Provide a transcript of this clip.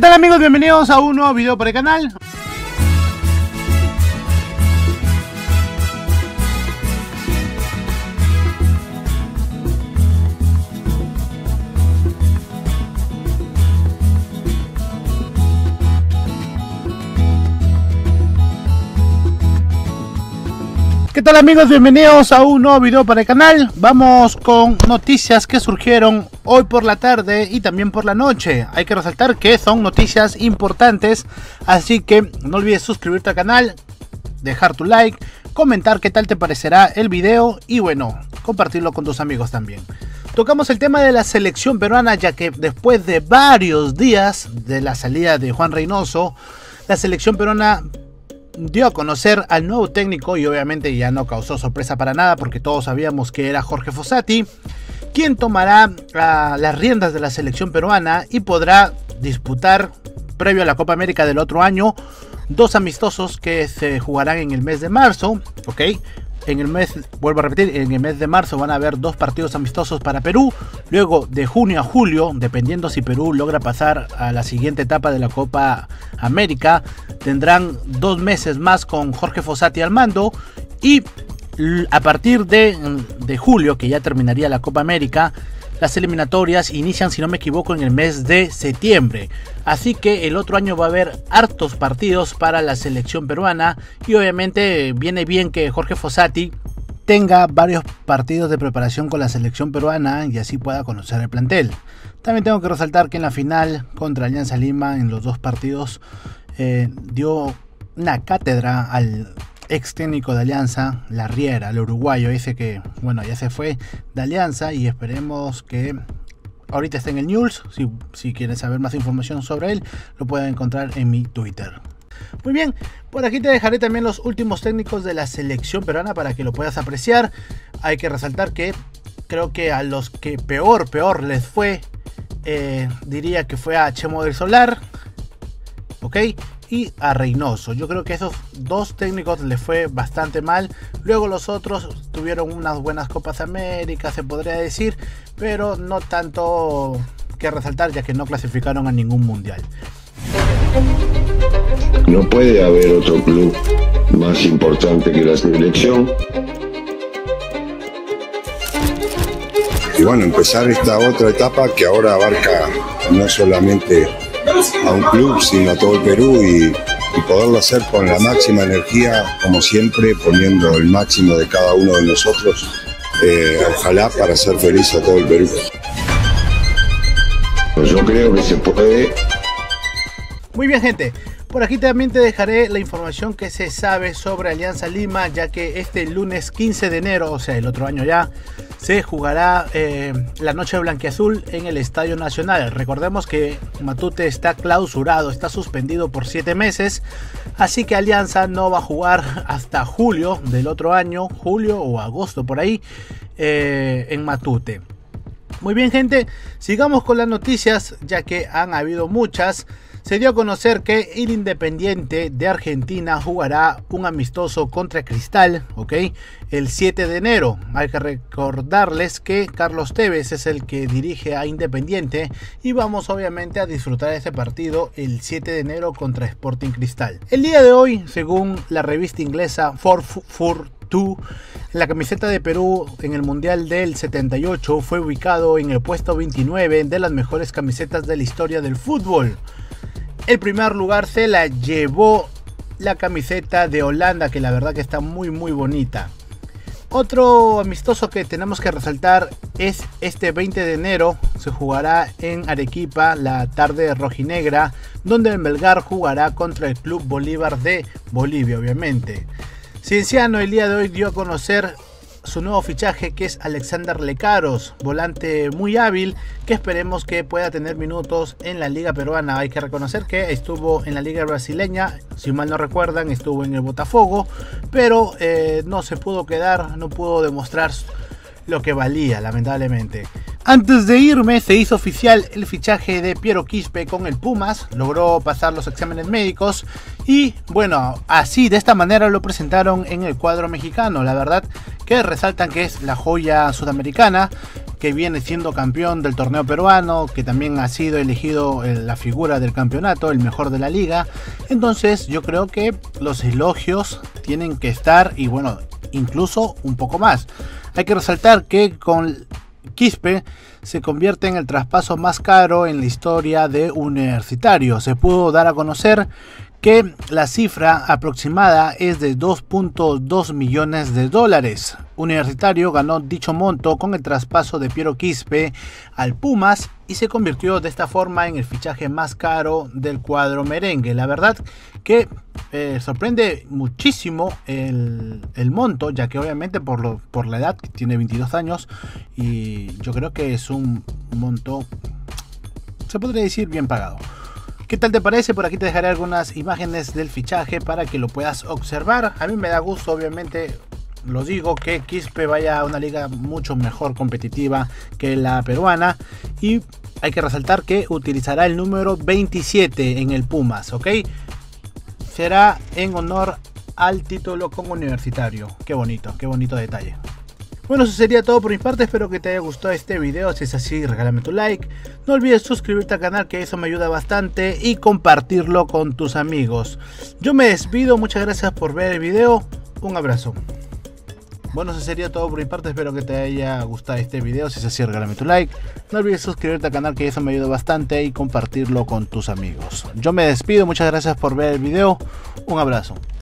¿qué tal amigos? Bienvenidos a un nuevo video por el canal. ¿Qué tal amigos? Bienvenidos a un nuevo video para el canal. Vamos con noticias que surgieron hoy por la tarde y también por la noche. Hay que resaltar que son noticias importantes, así que no olvides suscribirte al canal, dejar tu like, comentar qué tal te parecerá el video y bueno, compartirlo con tus amigos también. Tocamos el tema de la selección peruana ya que después de varios días de la salida de Juan Reynoso, la selección peruana dio a conocer al nuevo técnico y obviamente ya no causó sorpresa para nada porque todos sabíamos que era Jorge Fossati, quien tomará ah, las riendas de la selección peruana y podrá disputar previo a la Copa América del otro año dos amistosos que se jugarán en el mes de marzo, ¿ok? En el mes, vuelvo a repetir, en el mes de marzo van a haber dos partidos amistosos para Perú. Luego de junio a julio, dependiendo si Perú logra pasar a la siguiente etapa de la Copa América, tendrán dos meses más con Jorge Fossati al mando. Y a partir de, de julio, que ya terminaría la Copa América, las eliminatorias inician, si no me equivoco, en el mes de septiembre. Así que el otro año va a haber hartos partidos para la selección peruana. Y obviamente viene bien que Jorge Fossati tenga varios partidos de preparación con la selección peruana y así pueda conocer el plantel. También tengo que resaltar que en la final contra Alianza Lima, en los dos partidos, eh, dio una cátedra al ex técnico de Alianza, La Riera, el uruguayo, dice que, bueno, ya se fue de Alianza y esperemos que ahorita esté en el news. Si, si quieren saber más información sobre él, lo pueden encontrar en mi Twitter. Muy bien, por aquí te dejaré también los últimos técnicos de la selección peruana para que lo puedas apreciar. Hay que resaltar que creo que a los que peor, peor les fue, eh, diría que fue a Chemo del Solar, ¿ok? Y a Reynoso. Yo creo que esos dos técnicos les fue bastante mal. Luego los otros tuvieron unas buenas Copas América, se podría decir, pero no tanto que resaltar ya que no clasificaron a ningún mundial. No puede haber otro club más importante que la selección. Y bueno, empezar esta otra etapa que ahora abarca no solamente a un club, sino a todo el Perú y, poderlo hacer con la máxima energía, como siempre, poniendo el máximo de cada uno de nosotros, eh, ojalá para hacer feliz a todo el Perú. Pues yo creo que se puede. Muy bien, gente. Por aquí también te dejaré la información que se sabe sobre Alianza Lima, ya que este lunes 15 de enero, o sea, el otro año ya, se jugará eh, la noche blanquiazul en el Estadio Nacional. Recordemos que Matute está clausurado, está suspendido por 7 meses, así que Alianza no va a jugar hasta julio del otro año, julio o agosto por ahí, eh, en Matute. Muy bien gente, sigamos con las noticias ya que han habido muchas se dio a conocer que el Independiente de Argentina jugará un amistoso contra Cristal, ¿ok? El 7 de enero. Hay que recordarles que Carlos Tevez es el que dirige a Independiente y vamos obviamente a disfrutar ese partido el 7 de enero contra Sporting Cristal. El día de hoy, según la revista inglesa 442, la camiseta de Perú en el Mundial del 78 fue ubicado en el puesto 29 de las mejores camisetas de la historia del fútbol. El primer lugar se la llevó la camiseta de Holanda, que la verdad que está muy muy bonita. Otro amistoso que tenemos que resaltar es este 20 de enero. Se jugará en Arequipa la tarde rojinegra, donde el Melgar jugará contra el Club Bolívar de Bolivia, obviamente. Cienciano el día de hoy dio a conocer su nuevo fichaje que es Alexander Lecaros, volante muy hábil que esperemos que pueda tener minutos en la liga peruana. Hay que reconocer que estuvo en la liga brasileña, si mal no recuerdan, estuvo en el Botafogo, pero eh, no se pudo quedar, no pudo demostrar lo que valía, lamentablemente. Antes de irme se hizo oficial el fichaje de Piero Quispe con el Pumas, logró pasar los exámenes médicos y bueno, así de esta manera lo presentaron en el cuadro mexicano. La verdad que resaltan que es la joya sudamericana, que viene siendo campeón del torneo peruano, que también ha sido elegido la figura del campeonato, el mejor de la liga. Entonces yo creo que los elogios tienen que estar y bueno, incluso un poco más. Hay que resaltar que con Quispe se convierte en el traspaso más caro en la historia de Universitario. Se pudo dar a conocer que la cifra aproximada es de 2.2 millones de dólares. Universitario ganó dicho monto con el traspaso de Piero Quispe al Pumas y se convirtió de esta forma en el fichaje más caro del cuadro merengue. La verdad que eh, sorprende muchísimo el, monto, ya que obviamente por, lo, por la edad, que tiene 22 años, y yo creo que es un monto, se podría decir, bien pagado. ¿Qué tal te parece? Por aquí te dejaré algunas imágenes del fichaje para que lo puedas observar. A mí me da gusto, obviamente, lo digo, que Quispe vaya a una liga mucho mejor competitiva que la peruana. Y hay que resaltar que utilizará el número 27 en el Pumas, ¿ok? Será en honor al título como universitario. Qué bonito, qué bonito detalle. Bueno, eso sería todo por mi parte. Espero que te haya gustado este video. Si es así, regálame tu like. No olvides suscribirte al canal, que eso me ayuda bastante. Y compartirlo con tus amigos. Yo me despido. Muchas gracias por ver el video. Un abrazo. Bueno, eso sería todo por mi parte. Espero que te haya gustado este video. Si es así, regálame tu like. No olvides suscribirte al canal, que eso me ayuda bastante. Y compartirlo con tus amigos. Yo me despido. Muchas gracias por ver el video. Un abrazo.